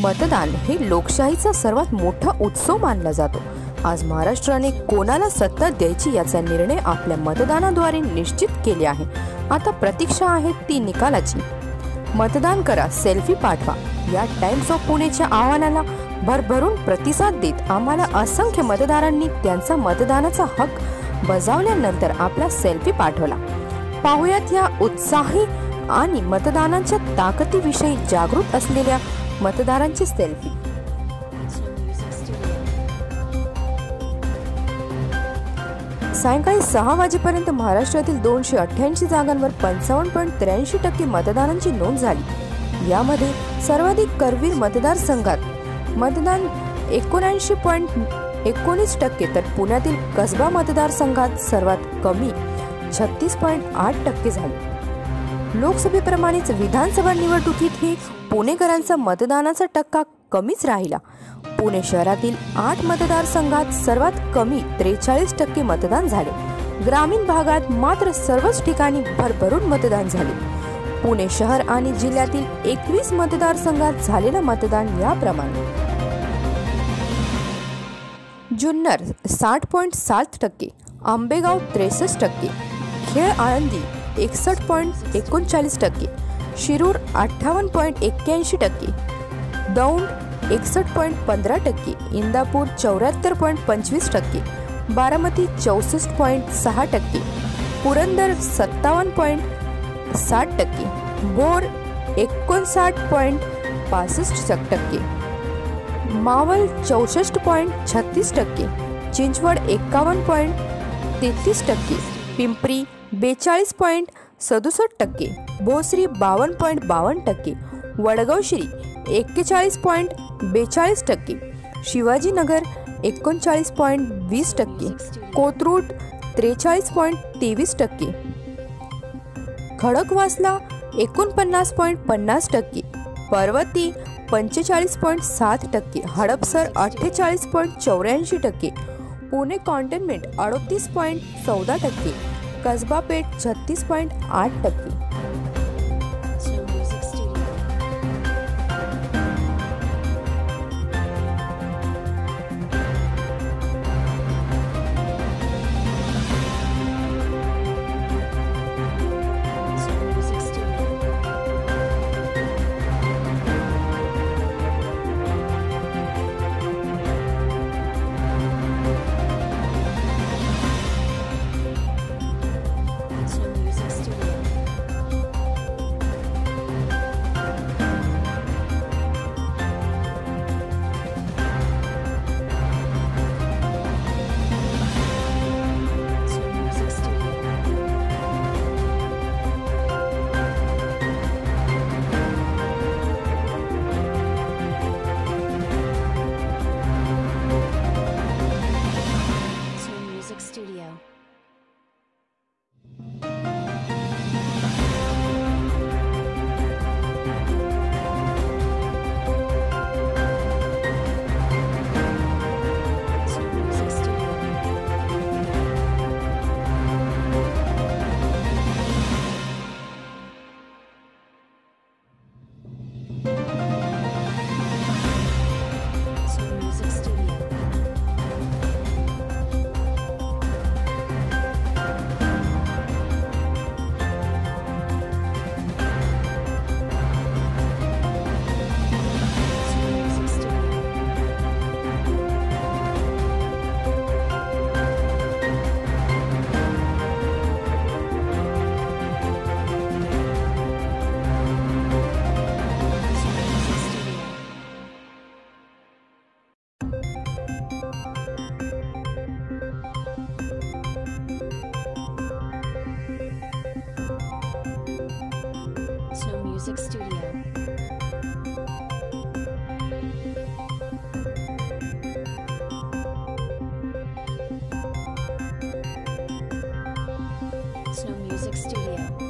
मतदान हे लोकशाहीचा सर्वात मोठा उत्सव मानला जातो. आज महाराष्ट्राने कोणाला सत्ता द्यायची याचा निर्णय आपल्या मतदानाद्वारे निश्चित केले आहे. आता प्रतीक्षा आहे ती निकालाची. मतदान करा सेल्फी पाठवा. या टाइम्स ऑफ पुणेच्या आव्हानाला भरभरून प्रतिसाद देत आम्हाला असंख्य मतदारांनी त्यांचा मतदानाचा हक बजावल्यानंतर आपला सेल्फी पाठवला. पाहुयात या उत्साही आणि मतदानाच्या ताकदीविषयी जागृत असलेल्या मतदारांची सेल्फी. सायंकाळी सहा वाजेपर्यंत महाराष्ट्रातील दोनशे अठ्ठ्याऐंशी जागांवर पंचावन्न पॉईंट त्र्याऐंशी टक्के मतदारांची नोंद झाली. यामध्ये सर्वाधिक करवीर मतदारसंघात मतदान एकोणऐंशी पॉईंट एकोणीस टक्के तर पुण्यातील कसबा मतदारसंघात सर्वात कमी छत्तीस पॉईंट आठ टक्के झाले. लोकसभेप्रमाणेच विधानसभा निवडणुकीत हे पुणेकरांचा मतदानाचा टक्का कमीच राहिला. पुणे शहरातील आठ मतदारसंघात सर्वात कमी त्रेचाळीस टक्के मतदान झाले. ग्रामीण भागात मात्र सर्वच ठिकाणी भरभरून मतदान झाले. पुणे शहर आणि जिल्ह्यातील एकवीस मतदारसंघात झालेलं मतदान याप्रमाणे. जुन्नर साठ पॉईंट सात टक्के आंबेगाव त्रेसष्ट टक्के खेळ आळंदी एकसष्ट पॉईंट एकोणचाळीस टक्के शिरूर अठ्ठावन्न पॉईंट एक्क्याऐंशी टक्के दौंड एकसष्ट पॉईंट पंधरा टक्के इंदापूर चौऱ्याहत्तर पॉईंट पंचवीस टक्के बारामती चौसष्ट पॉईंट सहा टक्के पुरंदर सत्तावन्न पॉईंट साठ टक्के बोर एकोणसाठ पॉईंट पासष्ट टक्के मावल चौसष्ट पॉईंट छत्तीस टक्के चिंचवड एक्कावन्न पॉईंट तेहतीस टक्के पिंपरी बेचाळीस पॉईंट सदुसष्ट टक्के भोसरी बावन्न पॉईंट बावन्न टक्के वडगावश्री एक्केचाळीस पॉईंट बेचाळीस टक्के शिवाजीनगर एकोणचाळीस पॉईंट वीस टक्के कोथरूड त्रेचाळीस पॉईंट तेवीस टक्के खडकवासला एकोणपन्नास पॉईंट पन्नास टक्के पर्वती पंचेचाळीस पॉईंट सात टक्के हडपसर अठ्ठेचाळीस पॉईंट चौऱ्याऐंशी टक्के पुणे कॉन्टेनमेंट अडतीस पॉईंट चौदा टक्के कसबा पेठ छत्तीस पॉईंट आठ टक्के. Studio. music studio. Snow Music Studio.